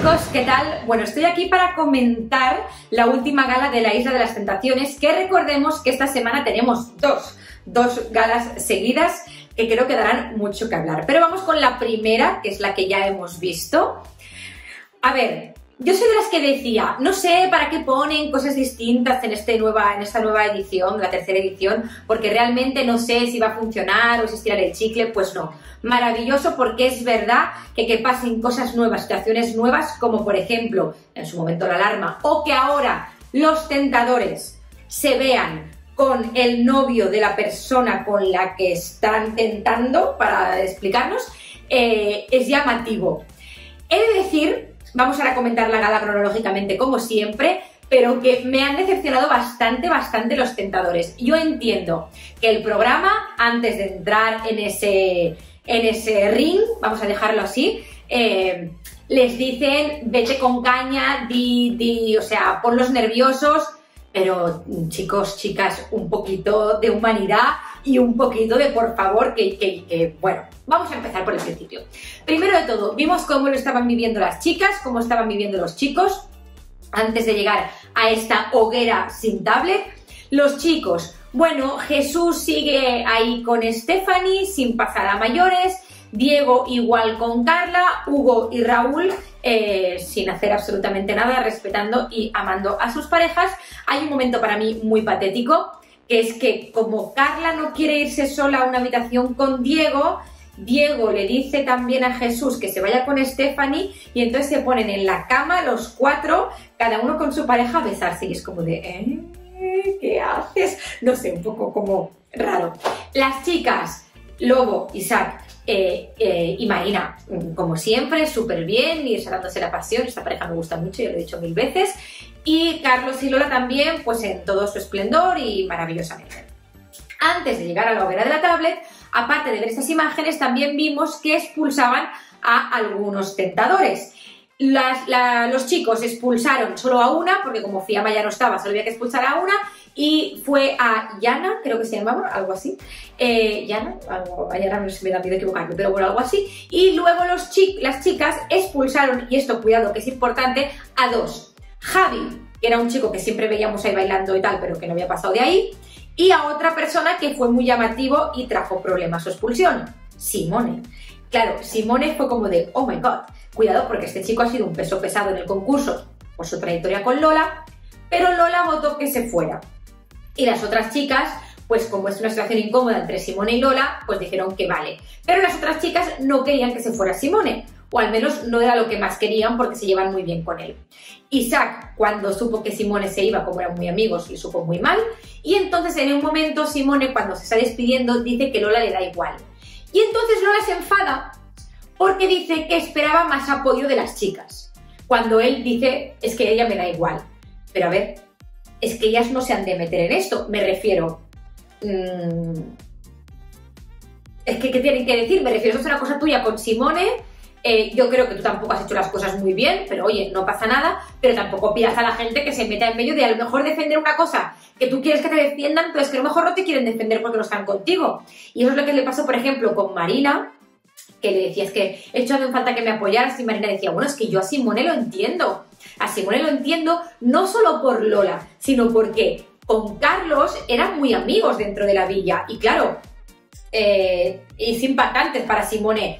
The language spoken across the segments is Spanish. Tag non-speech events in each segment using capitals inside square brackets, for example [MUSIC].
chicos, ¿qué tal? Bueno, estoy aquí para comentar la última gala de la Isla de las Tentaciones, que recordemos que esta semana tenemos dos, dos galas seguidas que creo que darán mucho que hablar. Pero vamos con la primera, que es la que ya hemos visto. A ver, yo soy de las que decía, no sé para qué ponen cosas distintas en, este nueva, en esta nueva edición, la tercera edición, porque realmente no sé si va a funcionar o si estirar el chicle, pues no. Maravilloso porque es verdad que que pasen cosas nuevas, situaciones nuevas, como por ejemplo, en su momento la alarma, o que ahora los tentadores se vean con el novio de la persona con la que están tentando, para explicarnos, eh, es llamativo. He de decir Vamos a comentar la gala cronológicamente como siempre, pero que me han decepcionado bastante, bastante los tentadores. Yo entiendo que el programa, antes de entrar en ese, en ese ring, vamos a dejarlo así, eh, les dicen vete con caña, di, di, o sea, ponlos nerviosos, pero chicos, chicas, un poquito de humanidad y un poquito de por favor que, que, bueno, vamos a empezar por el principio. Primero de todo, vimos cómo lo estaban viviendo las chicas, cómo estaban viviendo los chicos antes de llegar a esta hoguera sin tablet. Los chicos, bueno, Jesús sigue ahí con Stephanie sin pasar a mayores, Diego igual con Carla, Hugo y Raúl eh, sin hacer absolutamente nada, respetando y amando a sus parejas. Hay un momento para mí muy patético, que es que como Carla no quiere irse sola a una habitación con Diego, Diego le dice también a Jesús que se vaya con Stephanie y entonces se ponen en la cama los cuatro, cada uno con su pareja a besarse y es como de, ¿eh? ¿Qué haces? No sé, un poco como raro. Las chicas, Lobo, Isaac, eh, eh, y Marina, mm, como siempre, súper bien y dándose la pasión. Esta pareja me gusta mucho, ya lo he dicho mil veces. Y Carlos y Lola también, pues en todo su esplendor y maravillosamente. Antes de llegar a la hoguera de la tablet, aparte de ver estas imágenes, también vimos que expulsaban a algunos tentadores. los chicos expulsaron solo a una, porque como Fiamma ya no estaba, solo había que expulsar a una, y fue a Yana, creo que se llamaba, algo así. Eh, Yana, algo, Yana no se me da miedo equivocarme, pero bueno, algo así. Y luego los las chicas expulsaron, y esto cuidado que es importante, a dos. Javi, que era un chico que siempre veíamos ahí bailando y tal, pero que no había pasado de ahí. Y a otra persona que fue muy llamativo y trajo problemas su expulsión, Simone. Claro, Simone fue como de, oh my god, cuidado porque este chico ha sido un peso pesado en el concurso por su trayectoria con Lola, pero Lola votó que se fuera. Y las otras chicas, pues como es una situación incómoda entre Simone y Lola, pues dijeron que vale. Pero las otras chicas no querían que se fuera Simone, o al menos no era lo que más querían porque se llevan muy bien con él. Isaac, cuando supo que Simone se iba, como eran muy amigos, le supo muy mal. Y entonces en un momento Simone, cuando se está despidiendo, dice que Lola le da igual. Y entonces Lola se enfada porque dice que esperaba más apoyo de las chicas. Cuando él dice, es que ella me da igual. Pero a ver, es que ellas no se han de meter en esto. Me refiero. Mm, es que, ¿qué tienen que decir? Me refiero, eso es una cosa tuya con Simone. Eh, yo creo que tú tampoco has hecho las cosas muy bien, pero oye, no pasa nada. Pero tampoco pidas a la gente que se meta en medio de a lo mejor defender una cosa que tú quieres que te defiendan, pero es que a lo mejor no te quieren defender porque no están contigo. Y eso es lo que le pasó, por ejemplo, con Marina, que le decías que he hecho en falta que me apoyaras y Marina decía, bueno, es que yo a Simone lo entiendo. A Simone lo entiendo no solo por Lola, sino porque con Carlos eran muy amigos dentro de la villa. Y claro, eh, es impactante para Simone,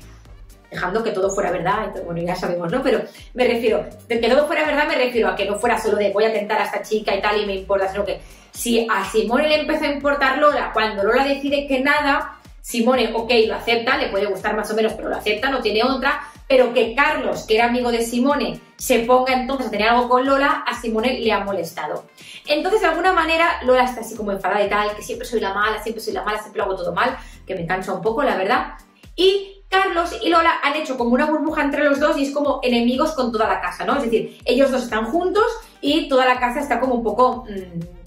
dejando que todo fuera verdad, bueno, ya sabemos, ¿no? Pero me refiero, de que todo fuera verdad me refiero a que no fuera solo de voy a tentar a esta chica y tal y me importa, sino que si a Simone le empezó a importar Lola, cuando Lola decide que nada, Simone, ok, lo acepta, le puede gustar más o menos, pero lo acepta, no tiene otra, pero que Carlos, que era amigo de Simone, se ponga entonces a tener algo con Lola, a Simone le ha molestado. Entonces, de alguna manera, Lola está así como enfadada y tal, que siempre soy la mala, siempre soy la mala, siempre lo hago todo mal, que me cansa un poco, la verdad. Y Carlos y Lola han hecho como una burbuja entre los dos y es como enemigos con toda la casa, ¿no? Es decir, ellos dos están juntos y toda la casa está como un poco... Mm,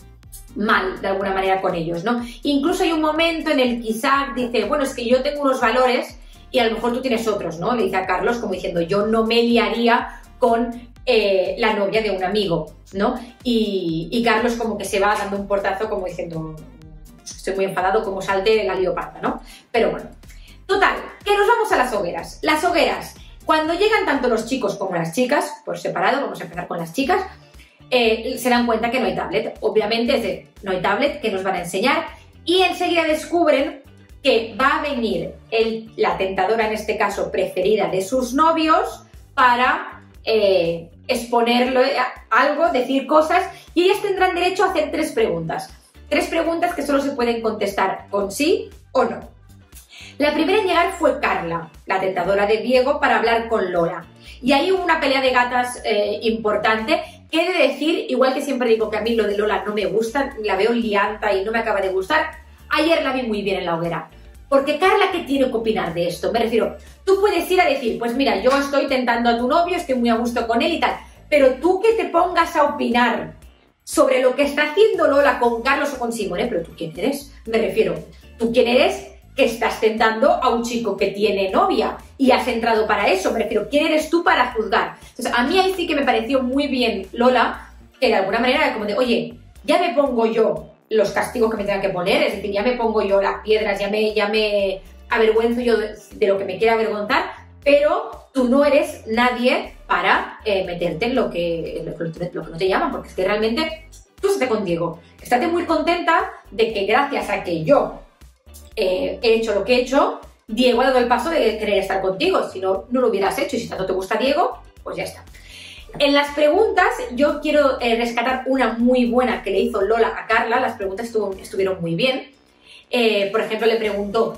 mal de alguna manera con ellos, ¿no? Incluso hay un momento en el que Isaac dice, bueno, es que yo tengo unos valores y a lo mejor tú tienes otros, ¿no? Le dice a Carlos como diciendo, yo no me liaría con eh, la novia de un amigo, ¿no? Y, Carlos como que se va dando un portazo como diciendo, estoy muy enfadado como salte la leoparda, ¿no? Pero bueno, total, que nos vamos a las hogueras. Las hogueras Cuando llegan tanto los chicos como las chicas, por separado, vamos a empezar con las chicas, eh, se dan cuenta que no hay tablet. Obviamente no hay tablet, que nos van a enseñar, y enseguida descubren que va a venir la tentadora, en este caso preferida de sus novios, para eh, exponerlo algo, decir cosas, y ellas tendrán derecho a hacer tres preguntas. Tres preguntas que solo se pueden contestar con sí o no. La primera en llegar fue Carla, la tentadora de Diego, para hablar con Lola. Y ahí hubo una pelea de gatas eh, importante. He de decir, igual que siempre digo que a mí lo de Lola no me gusta, la veo lianta y no me acaba de gustar, ayer la vi muy bien en la hoguera. Porque Carla, ¿qué tiene que opinar de esto? Me refiero, tú puedes ir a decir, pues mira, yo estoy tentando a tu novio, estoy muy a gusto con él y tal, pero tú que te pongas a opinar sobre lo que está haciendo Lola con Carlos o con Simone, pero tú quién eres? Me refiero, tú quién eres que estás tentando a un chico que tiene novia y has entrado para eso. Me refiero, ¿quién eres tú para juzgar? Entonces, a mí ahí sí que me pareció muy bien Lola, que de alguna manera era como de, oye, ya me pongo yo los castigos que me tengan que poner, es decir, ya me pongo yo las piedras, ya me, ya me avergüenzo yo de, lo que me quiera avergonzar, pero tú no eres nadie para eh, meterte en lo que, lo, que no te llaman, porque es que realmente tú estate con Diego, estate muy contenta de que gracias a que yo eh, he hecho lo que he hecho, Diego ha dado el paso de querer estar contigo. Si no, no lo hubieras hecho y si tanto te gusta Diego, pues ya está. En las preguntas, yo quiero eh, rescatar una muy buena que le hizo Lola a Carla. Las preguntas estuvieron muy bien. Eh, por ejemplo, le preguntó,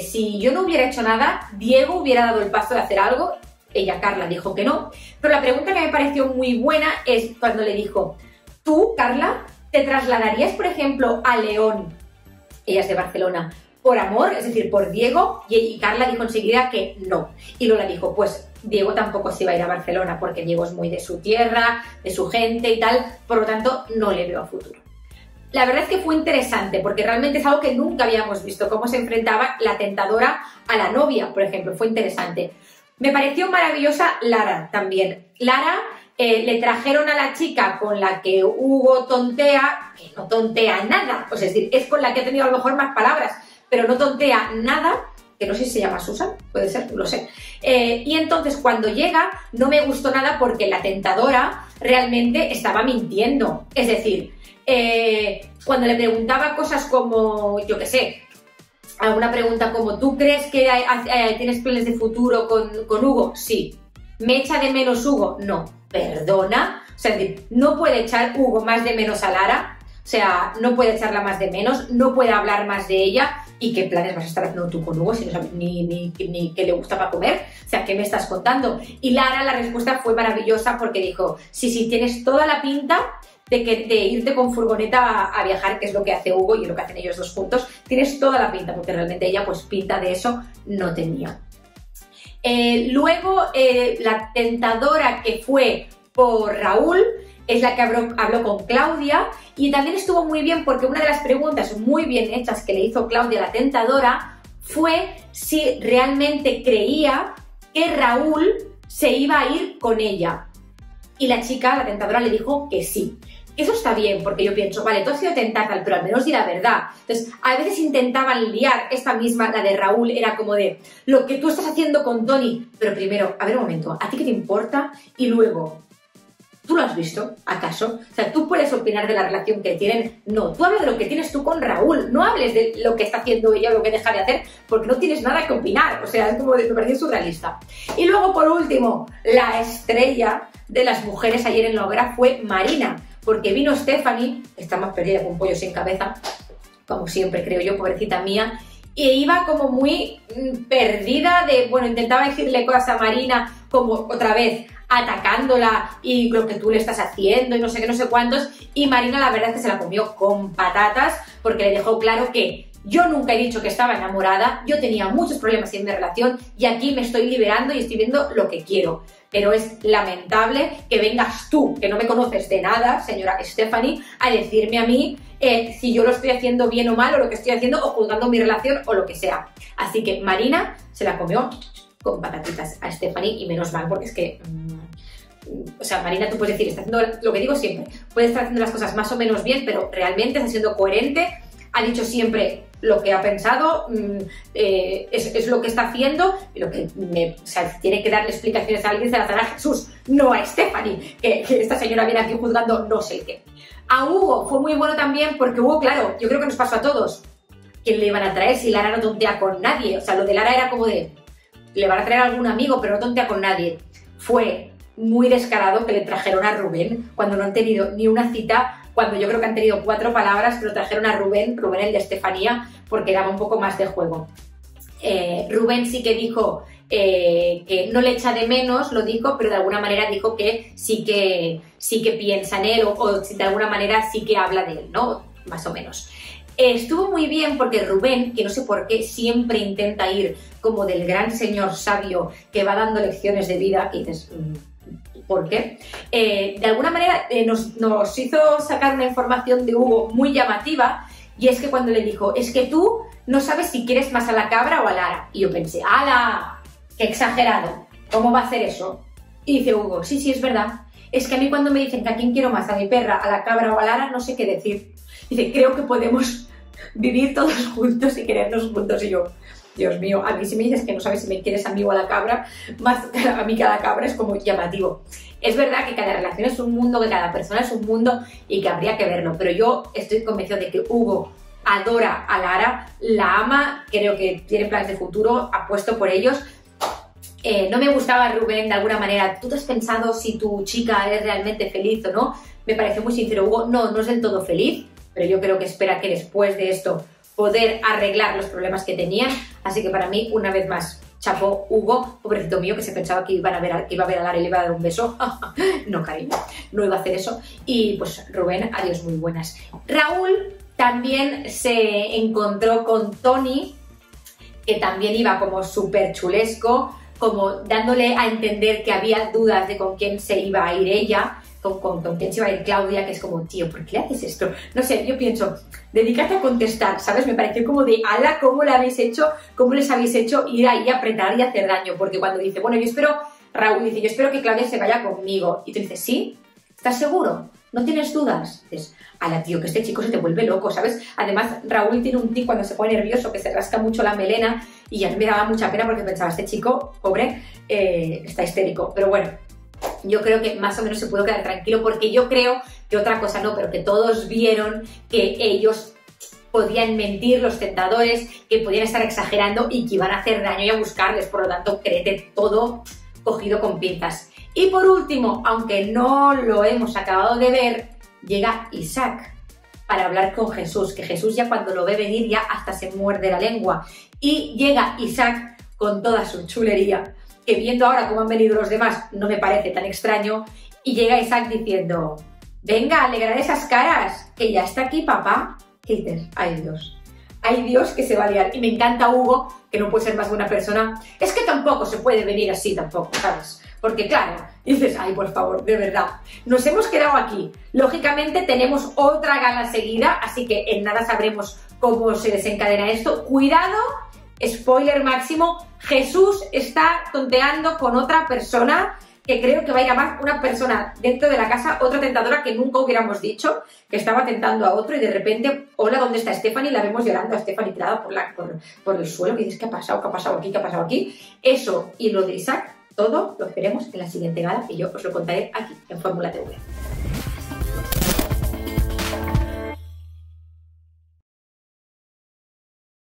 si yo no hubiera hecho nada, Diego hubiera dado el paso de hacer algo. Ella, Carla, dijo que no. Pero la pregunta que me pareció muy buena es cuando le dijo, tú, Carla, ¿te trasladarías, por ejemplo, a León? Ella es de Barcelona por amor, es decir, por Diego, y, Carla dijo enseguida que no. Y Lola dijo, pues Diego tampoco se iba a ir a Barcelona porque Diego es muy de su tierra, de su gente y tal, por lo tanto no le veo a futuro. La verdad es que fue interesante porque realmente es algo que nunca habíamos visto, cómo se enfrentaba la tentadora a la novia, por ejemplo, fue interesante. Me pareció maravillosa Lara también. Lara eh, le trajeron a la chica con la que Hugo tontea, que no tontea nada, pues es decir, es con la que ha tenido a lo mejor más palabras, pero no tontea nada, que no sé si se llama Susan, puede ser, lo sé. Eh, y entonces cuando llega no me gustó nada porque la tentadora realmente estaba mintiendo. Es decir, eh, cuando le preguntaba cosas como, yo qué sé, alguna pregunta como, ¿tú crees que tienes planes de futuro con, con Hugo? Sí. ¿Me echa de menos Hugo? No. ¿Perdona? O sea, no puede echar Hugo más de menos a Lara. O sea, no puede echarla más de menos, no puede hablar más de ella ¿Y qué planes vas a estar haciendo tú con Hugo si no sabes ni, ni, qué le gusta para comer? O sea, ¿qué me estás contando? Y Lara, la respuesta fue maravillosa porque dijo, sí, sí, tienes toda la pinta de, que, irte con furgoneta a, viajar, que es lo que hace Hugo y lo que hacen ellos dos juntos. Tienes toda la pinta, porque realmente ella pues pinta de eso no tenía. Eh, luego, eh, la tentadora que fue por Raúl, es la que habló, con Claudia y también estuvo muy bien porque una de las preguntas muy bien hechas que le hizo Claudia la tentadora fue si realmente creía que Raúl se iba a ir con ella. Y la chica, la tentadora, le dijo que sí. Eso está bien, porque yo pienso, vale, tú has sido tentada, pero al menos di la verdad. Entonces, a veces intentaban liar esta misma, la de Raúl, era como de lo que tú estás haciendo con Tony. Pero primero, a ver un momento, ¿a ti qué te importa? Y luego, ¿Tú lo has visto, acaso? O sea, tú puedes opinar de la relación que tienen. No, tú hablas de lo que tienes tú con Raúl. No hables de lo que está haciendo ella o lo que deja de hacer, porque no tienes nada que opinar. O sea, es como de, me parece surrealista. Y luego, por último, la estrella de las mujeres ayer en la hoguera fue Marina, porque vino Stephanie, está más perdida con un pollo sin cabeza, como siempre creo yo, pobrecita mía, y iba como muy mm, perdida de, bueno, intentaba decirle cosas a Marina como otra vez, atacándola y lo que tú le estás haciendo y no sé qué, no sé cuántos. Y Marina la verdad es que se la comió con patatas porque le dejó claro que yo nunca he dicho que estaba enamorada, yo tenía muchos problemas en mi relación y aquí me estoy liberando y estoy viendo lo que quiero. Pero es lamentable que vengas tú, que no me conoces de nada, señora Stephanie, a decirme a mí eh, si yo lo estoy haciendo bien o mal o lo que estoy haciendo o juzgando mi relación o lo que sea. Así que Marina se la comió con patatitas a Stephanie y menos mal porque es que... Mm, o sea, Marina, tú puedes decir, está haciendo lo que digo siempre, puede estar haciendo las cosas más o menos bien, pero realmente está siendo coherente, ha dicho siempre lo que ha pensado, mm, eh, es, lo que está haciendo, y lo que me, o sea, tiene que darle explicaciones a alguien se las dará Jesús, no a Stephanie, que, esta señora viene aquí juzgando no sé qué. A Hugo fue muy bueno también porque Hugo, claro, yo creo que nos pasó a todos. ¿Quién le iban a traer si Lara no tontea con nadie? O sea, lo de Lara era como de, le van a traer a algún amigo, pero no tontea con nadie. Fue muy descarado que le trajeron a Rubén cuando no han tenido ni una cita, cuando yo creo que han tenido cuatro palabras, pero trajeron a Rubén, Rubén el de Estefanía, porque daba un poco más de juego. Eh, Rubén sí que dijo eh, que no le echa de menos, lo dijo, pero de alguna manera dijo que sí que, sí que piensa en él o, de alguna manera sí que habla de él, ¿no? Más o menos. Estuvo muy bien porque Rubén, que no sé por qué siempre intenta ir como del gran señor sabio que va dando lecciones de vida, y dices, mm, ¿Por qué? Eh, de alguna manera eh, nos, hizo sacar una información de Hugo muy llamativa y es que cuando le dijo, es que tú no sabes si quieres más a la cabra o a Lara. Y yo pensé, ¡ala! ¡Qué exagerado! ¿Cómo va a hacer eso? Y dice Hugo, sí, sí, es verdad. Es que a mí cuando me dicen que a quién quiero más, a mi perra, a la cabra o a Lara, no sé qué decir. Dice, creo que podemos vivir todos juntos y querernos juntos. Y yo, Dios mío, a mí si me dices que no sabes si me quieres amigo a la cabra, más a mí cada cabra es como llamativo. Es verdad que cada relación es un mundo, que cada persona es un mundo y que habría que verlo, pero yo estoy convencido de que Hugo adora a Lara, la ama, creo que tiene planes de futuro, apuesto por ellos. Eh, no me gustaba Rubén de alguna manera. ¿Tú te has pensado si tu chica es realmente feliz o no? Me pareció muy sincero, Hugo. No, no es del todo feliz, pero yo creo que espera que después de esto poder arreglar los problemas que tenían. Así que para mí, una vez más, chapó Hugo, pobrecito mío, que se pensaba que, iban a ver iba a ver a Lara y le iba a dar un beso. [LAUGHS] no, cariño, no iba a hacer eso. Y pues Rubén, adiós, muy buenas. Raúl también se encontró con Tony, que también iba como súper chulesco, como dándole a entender que había dudas de con quién se iba a ir ella con, con, con quién se va a Claudia, que es como, tío, ¿por qué le haces esto? No sé, yo pienso, dedícate a contestar, ¿sabes? Me pareció como de, ala, ¿cómo le habéis hecho? ¿Cómo les habéis hecho ir ahí a apretar y hacer daño? Porque cuando dice, bueno, yo espero, Raúl dice, yo espero que Claudia se vaya conmigo. Y tú dices, ¿sí? ¿Estás seguro? ¿No tienes dudas? Dices, ala, tío, que este chico se te vuelve loco, ¿sabes? Además, Raúl tiene un tic cuando se pone nervioso, que se rasca mucho la melena, y ya me daba mucha pena porque pensaba, este chico, pobre, eh, está histérico. Pero bueno, yo creo que más o menos se pudo quedar tranquilo porque yo creo que otra cosa no, pero que todos vieron que ellos podían mentir los tentadores, que podían estar exagerando y que iban a hacer daño y a buscarles, por lo tanto, créete todo cogido con pinzas. Y por último, aunque no lo hemos acabado de ver, llega Isaac para hablar con Jesús, que Jesús ya cuando lo ve venir ya hasta se muerde la lengua. Y llega Isaac con toda su chulería que viendo ahora cómo han venido los demás no me parece tan extraño, y llega Isaac diciendo, venga, alegrar esas caras, que ya está aquí papá. ¿Qué dices? Ay Dios, ay Dios que se va a liar. Y me encanta Hugo, que no puede ser más buena persona. Es que tampoco se puede venir así tampoco, ¿sabes? Porque claro, dices, ay, por favor, de verdad, nos hemos quedado aquí. Lógicamente tenemos otra gala seguida, así que en nada sabremos cómo se desencadena esto. Cuidado spoiler máximo, Jesús está tonteando con otra persona que creo que va a ir a más una persona dentro de la casa, otra tentadora que nunca hubiéramos dicho, que estaba tentando a otro y de repente, hola, ¿dónde está Stephanie? La vemos llorando a Stephanie tirada por, la, por, el suelo, que dices, ¿qué ha pasado? ¿Qué ha pasado aquí? ¿Qué ha pasado aquí? Eso y lo de Isaac, todo lo veremos en la siguiente gala y yo os lo contaré aquí en Fórmula TV.